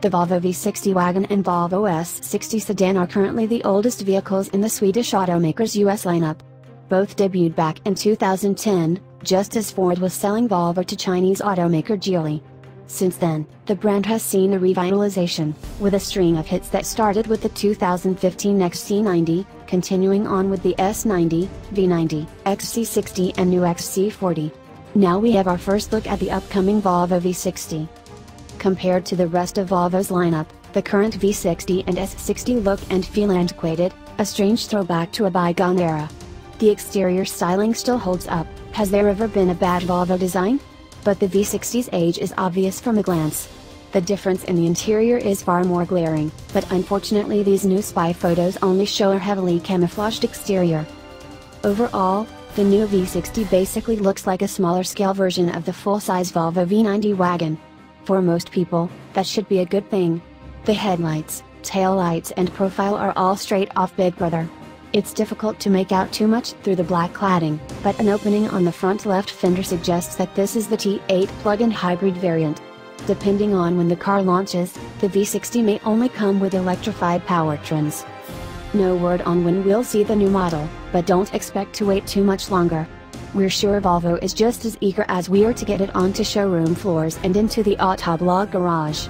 The Volvo V60 wagon and Volvo S60 sedan are currently the oldest vehicles in the Swedish automaker's US lineup. Both debuted back in 2010, just as Ford was selling Volvo to Chinese automaker Geely. Since then, the brand has seen a revitalization, with a string of hits that started with the 2015 XC90, continuing on with the S90, V90, XC60 and new XC40. Now we have our first look at the upcoming Volvo V60. Compared to the rest of Volvo's lineup, the current V60 and S60 look and feel antiquated, a strange throwback to a bygone era. The exterior styling still holds up, has there ever been a bad Volvo design? But the V60's age is obvious from a glance. The difference in the interior is far more glaring, but unfortunately these new spy photos only show a heavily camouflaged exterior. Overall, the new V60 basically looks like a smaller scale version of the full-size Volvo V90 wagon. For most people, that should be a good thing. The headlights, taillights and profile are all straight off Big Brother. It's difficult to make out too much through the black cladding, but an opening on the front left fender suggests that this is the T8 plug-in hybrid variant. Depending on when the car launches, the V60 may only come with electrified powertrains. No word on when we'll see the new model, but don't expect to wait too much longer. We're sure Volvo is just as eager as we are to get it onto showroom floors and into the Autoblog garage.